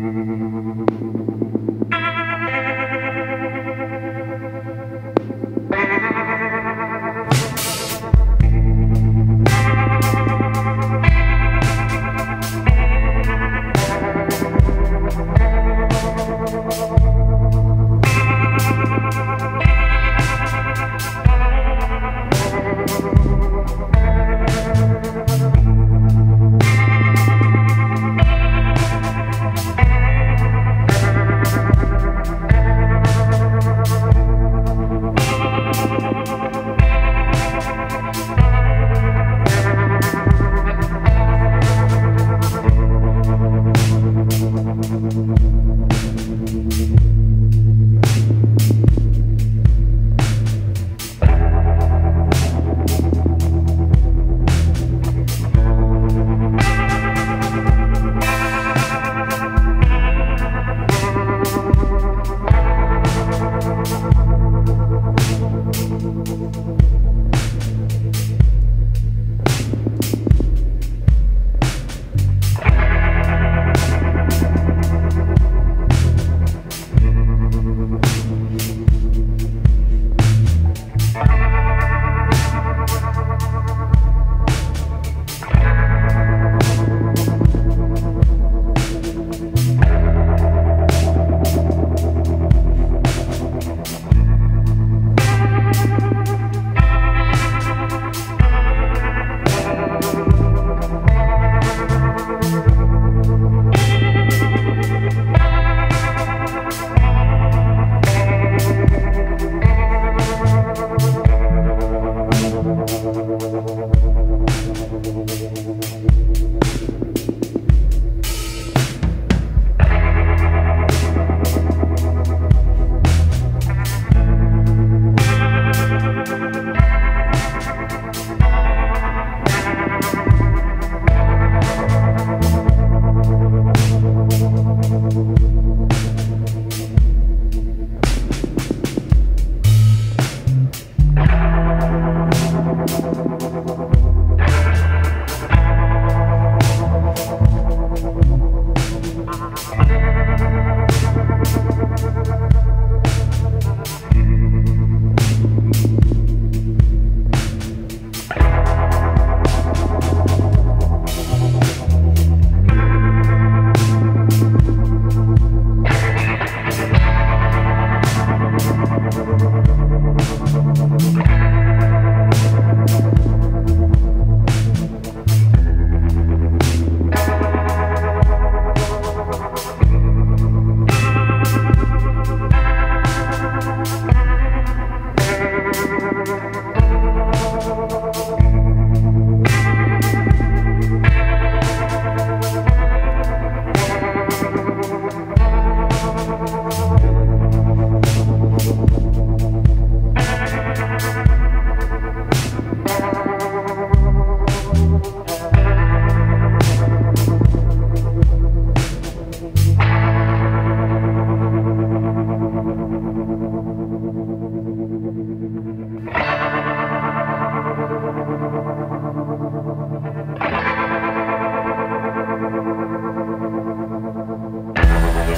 Thank you.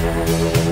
Thank